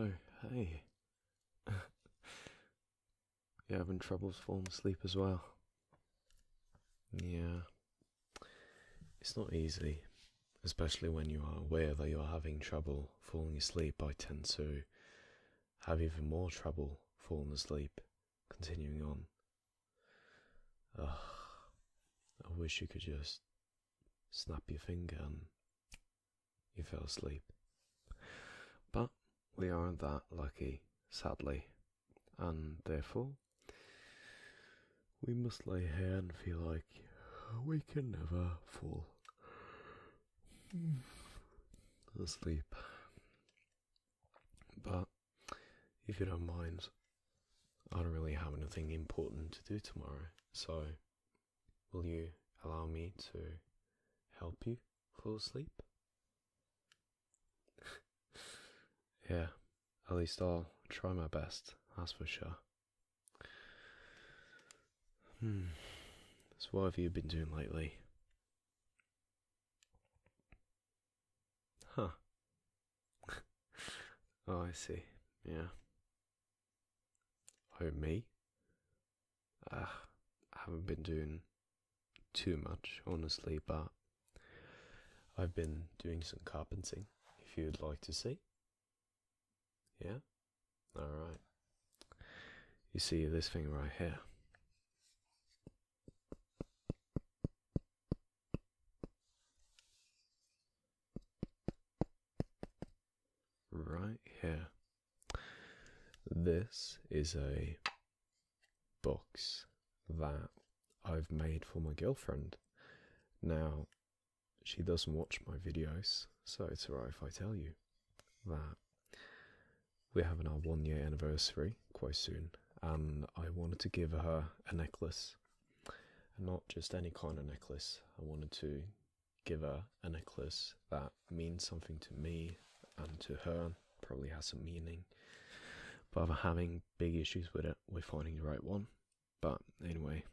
Oh, hey. you having troubles falling asleep as well? Yeah. It's not easy, especially when you are aware that you're having trouble falling asleep. I tend to have even more trouble falling asleep, continuing on. Ugh. I wish you could just snap your finger and you fell asleep. But we aren't that lucky, sadly, and therefore we must lay here and feel like we can never fall asleep. But if you don't mind, I don't really have anything important to do tomorrow, so will you allow me to help you fall asleep? Yeah, at least I'll try my best, that's for sure. Hmm. So, what have you been doing lately? Huh. oh, I see. Yeah. Oh, me? Uh, I haven't been doing too much, honestly, but I've been doing some carpenting, if you'd like to see. Yeah? Alright. You see this thing right here? Right here. This is a box that I've made for my girlfriend. Now, she doesn't watch my videos, so it's alright if I tell you that we're having our one year anniversary quite soon, and I wanted to give her a necklace. And not just any kind of necklace, I wanted to give her a necklace that means something to me and to her, probably has some meaning. But I'm having big issues with it, with finding the right one. But anyway,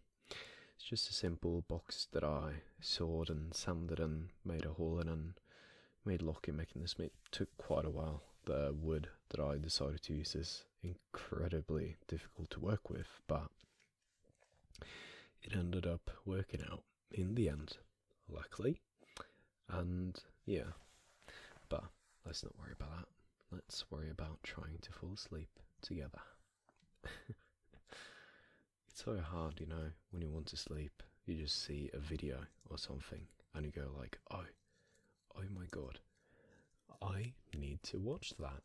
it's just a simple box that I sawed and sanded and made a hole in and made locking mechanism. It took quite a while. The wood that I decided to use is incredibly difficult to work with, but it ended up working out in the end, luckily. And yeah, but let's not worry about that. Let's worry about trying to fall asleep together. it's so hard, you know, when you want to sleep, you just see a video or something and you go like, "Oh, oh my god. I need to watch that."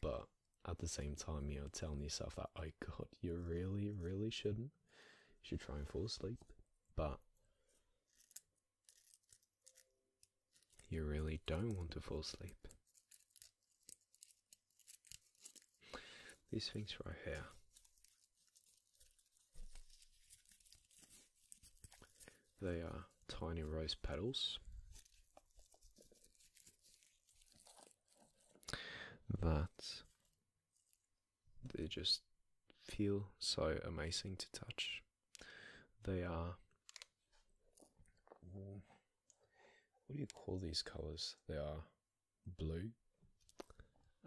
But at the same time, you're telling yourself that, "Oh god, you really, really shouldn't. You should try and fall asleep." But you really don't want to fall asleep. These things right here. They are tiny rose petals that they just feel so amazing to touch. They are what do you call these colors? They are blue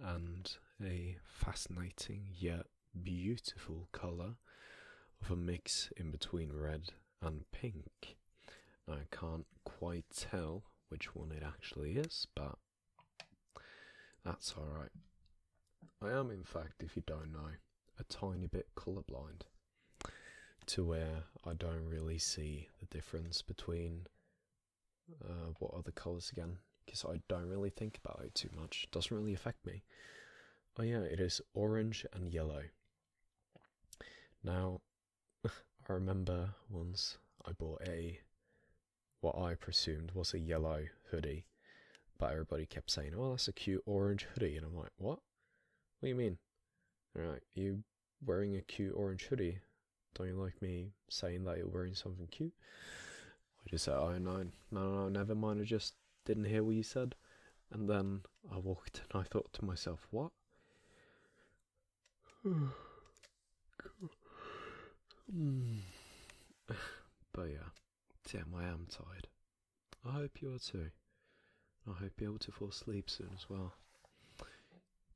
and a fascinating yet beautiful color of a mix in between red and pink. Now, I can't quite tell which one it actually is, but that's alright. I am, in fact, if you don't know, a tiny bit colorblind to where I don't really see the difference between uh, what other colors again because I don't really think about it too much. It doesn't really affect me. Oh yeah, it is orange and yellow. Now, I remember once I bought a what I presumed was a yellow hoodie, but everybody kept saying, "Oh, that's a cute orange hoodie," and I'm like, "What? What do you mean?" They're like, "You wearing a cute orange hoodie? Don't you like me saying that you're wearing something cute?" I just said, "Oh no, no, no, never mind. I just didn't hear what you said." And then I walked, and I thought to myself, "What?" but yeah, damn, I am tired. I hope you are too. I hope you're able to fall asleep soon as well.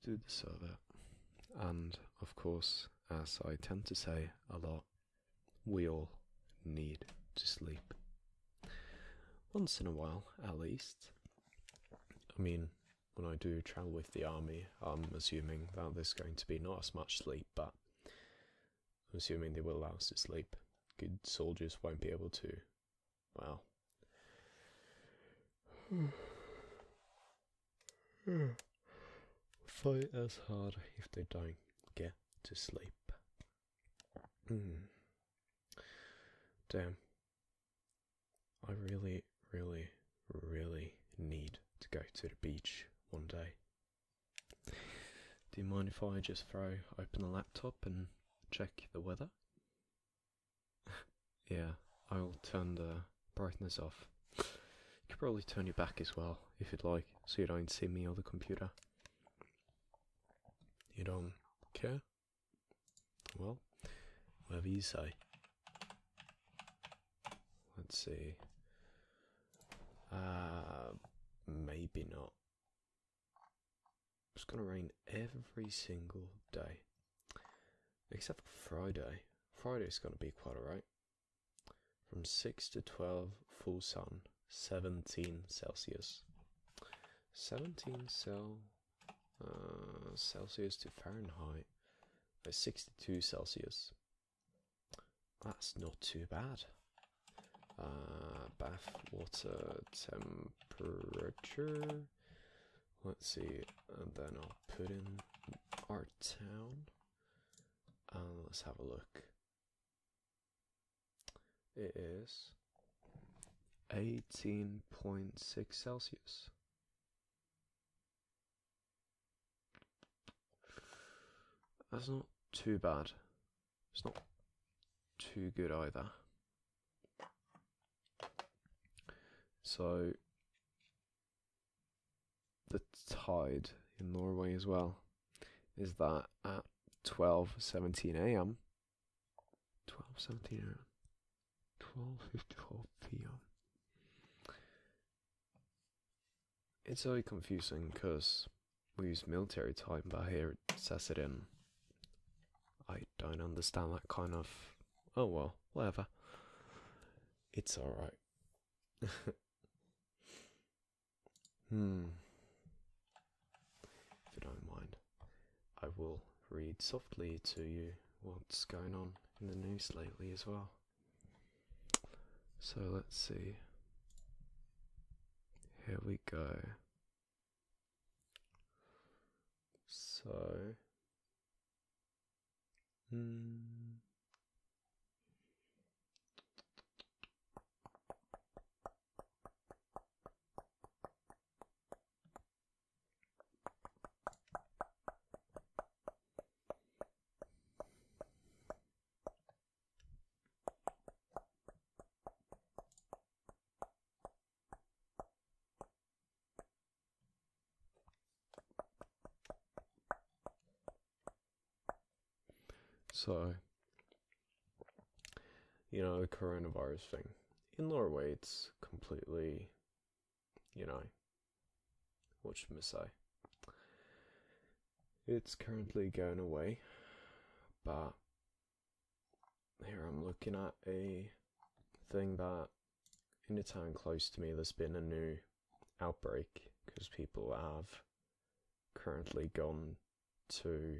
do the it. And of course, as I tend to say a lot, we all need to sleep. Once in a while, at least. I mean, when I do travel with the army, I'm assuming that there's going to be not as much sleep, but I'm assuming they will allow us to sleep. Good soldiers won't be able to, well, fight as hard if they don't get to sleep. Hmm. Damn. I really, really, really need to go to the beach one day. Do you mind if I just throw open the laptop and check the weather? yeah, I'll turn the brightness off. You could probably turn your back as well if you'd like, so you don't see me or the computer. You don't care? Well, whatever you say. Let's see. Uh, maybe not. It's gonna rain every single day. Except for Friday. Friday's gonna be quite alright. From 6 to 12, full sun, 17 Celsius. 17 cel, uh, Celsius to Fahrenheit, uh, 62 Celsius. That's not too bad. Uh, bath water temperature. Let's see, and then I'll put in our town. And let's have a look. It is 18.6 Celsius. That's not too bad. It's not too good either. So, the tide in Norway as well is that at 12:17 a.m. 12:17 a.m. 12:54 p.m. It's very confusing because we use military time, but here it says it in. I don't understand that kind of. Oh well, whatever. It's alright. hmm. If you don't mind, I will read softly to you what's going on in the news lately as well. So let's see. Here we go. So. Hmm. So, you know, the coronavirus thing. In Norway, it's completely, you know, what should I say? It's currently going away, but here I'm looking at a thing that in a town close to me there's been a new outbreak because people have currently gone to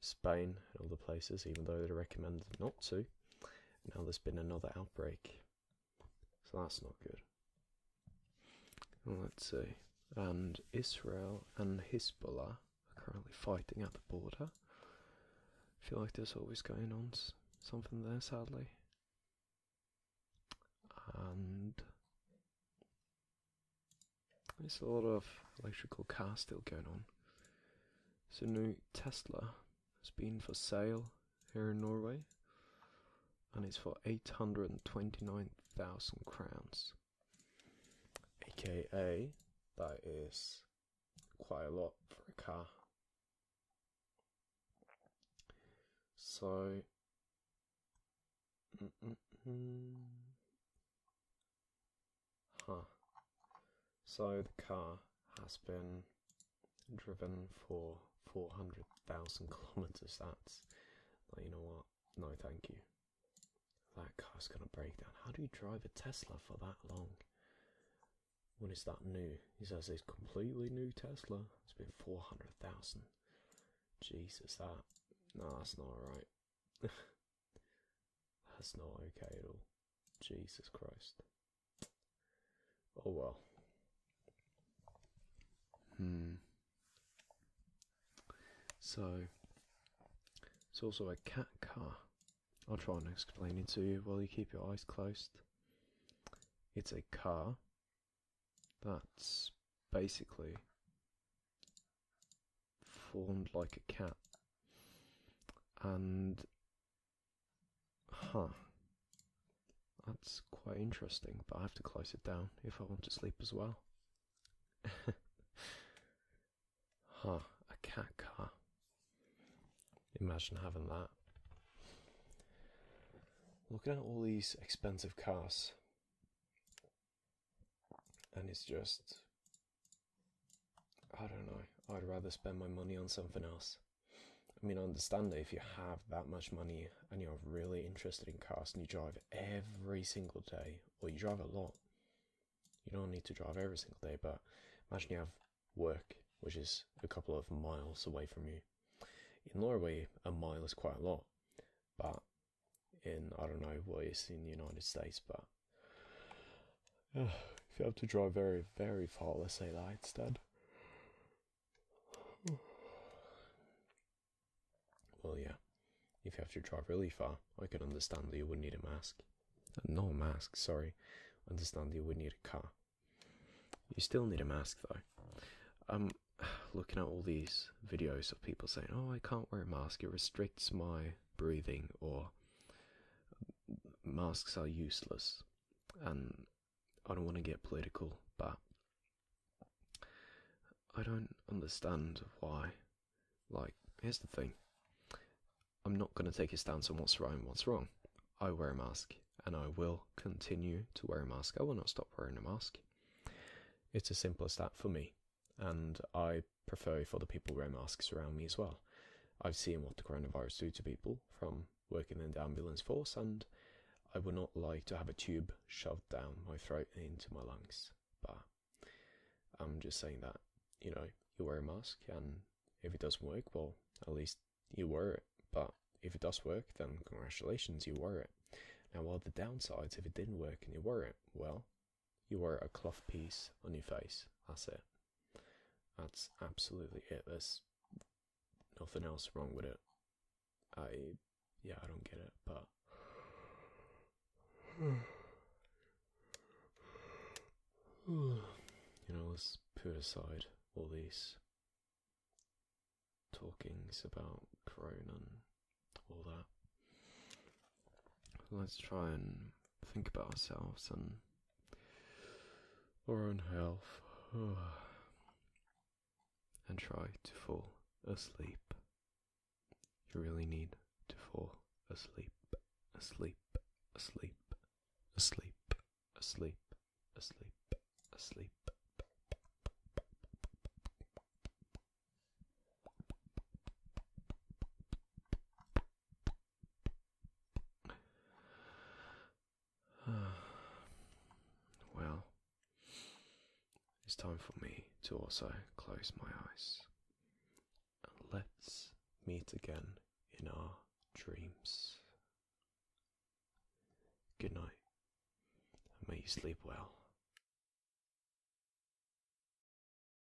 Spain and other places, even though they're recommended not to. Now there's been another outbreak, so that's not good. let's see. And Israel and Hezbollah are currently fighting at the border. I feel like there's always going on something there, sadly. And there's a lot of electrical cars still going on. So new Tesla has been for sale here in Norway and it's for 829,000 crowns. Aka that is quite a lot for a car. So mm -mm -mm. huh. So the car has been driven for 400,000 kilometers. That's like, you know what? No, thank you. That car's gonna break down. How do you drive a Tesla for that long? When is that new? He says it's completely new Tesla. It's been 400,000. Jesus, that. No, that's not alright. that's not okay at all. Jesus Christ. Oh well. Hmm. So, it's also a cat car. I'll try and explain it to you while you keep your eyes closed. It's a car that's basically formed like a cat. And, huh, that's quite interesting, but I have to close it down if I want to sleep as well. huh, a cat car. Imagine having that. Looking at all these expensive cars, and it's just. I don't know. I'd rather spend my money on something else. I mean, I understand that if you have that much money and you're really interested in cars and you drive every single day, or you drive a lot, you don't need to drive every single day, but imagine you have work, which is a couple of miles away from you. In Norway, a mile is quite a lot, but in, I don't know what is in the United States, but uh, if you have to drive very, very far, let's say that instead. Well, yeah, if you have to drive really far, I can understand that you would need a mask. Uh, no mask, sorry. Understand that you would need a car. You still need a mask though. I'm looking at all these videos of people saying, "Oh, I can't wear a mask; it restricts my breathing," or "Masks are useless." And I don't want to get political, but I don't understand why. Like, here's the thing I'm not going to take a stance on what's right and what's wrong. I wear a mask, and I will continue to wear a mask. I will not stop wearing a mask. It's as simple as that for me, and I prefer for the people wear masks around me as well. I've seen what the coronavirus do to people from working in the ambulance force, and I would not like to have a tube shoved down my throat and into my lungs. But I'm just saying that, you know, you wear a mask, and if it doesn't work, well, at least you wear it. But if it does work, then congratulations, you wear it. Now, what are the downsides if it didn't work and you wear it? Well, you wear a cloth piece on your face. That's it. That's absolutely it. There's nothing else wrong with it. I, yeah, I don't get it, but. You know, let's put aside all these talkings about Corona and all that. Let's try and think about ourselves and our own health and try to fall asleep. You really need to fall asleep, asleep, asleep, asleep, asleep, asleep, asleep. well, it's time for me to also close my eyes. And let's meet again in our dreams. Good night, and may you sleep well.